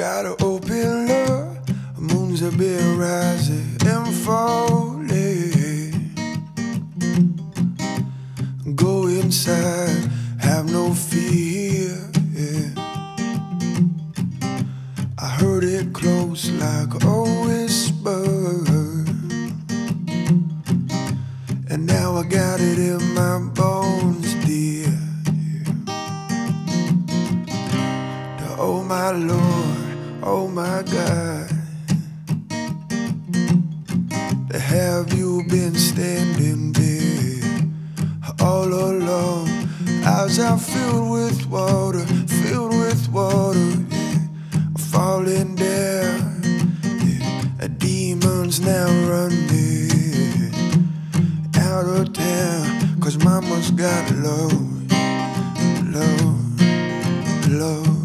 got an open love. Moons have been rising and falling. Go inside, have no fear. I heard it close like a whisper. And now I got it in my bones, dear. Oh my Lord, oh my God. Have you been standing there all alone? Eyes are filled with water, filled with water, yeah. Falling down, yeah. Demons now running out of town, cause mama's got low, low, low.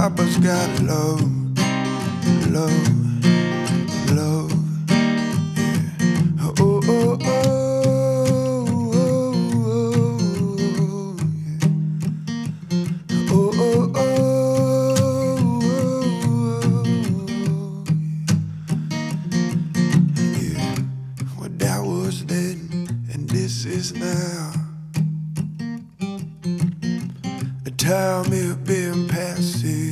Papa's got low, low, low. Yeah. Oh, oh, oh, oh, oh, yeah. Oh, oh, oh, oh, yeah. Well, that was then, and this is now. The time it been passing,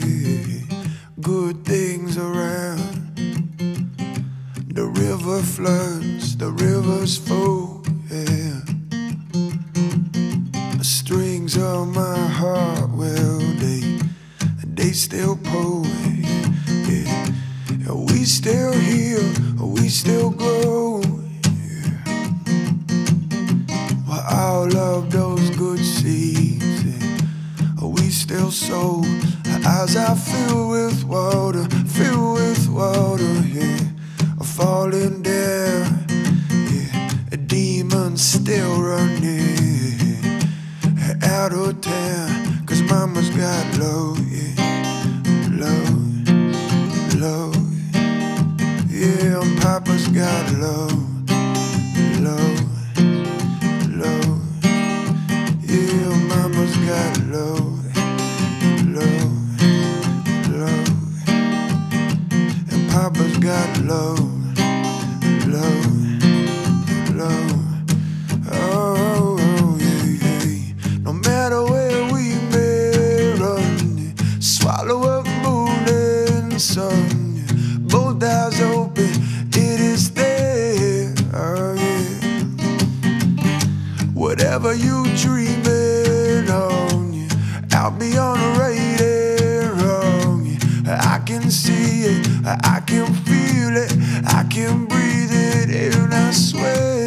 around. The river floods, the rivers full, yeah. The strings of my heart, well, they, they still pull, yeah, we still heal, we still grow, yeah. Well, all of those good seeds, yeah, we still sow. Our eyes are filled with water, filled with water, yeah. I'm falling down, yeah. demon still running out of town, cause mama's got low, yeah. Low, low, yeah. Papa's got low, papa's got low, low, low. Oh, oh, yeah, yeah. No matter where we may run, swallow up moon and sun. Both eyes open, it is there. Oh, yeah. Whatever you dreaming on, yeah, out beyond the. I can see it, I can feel it, I can breathe it in. I swear.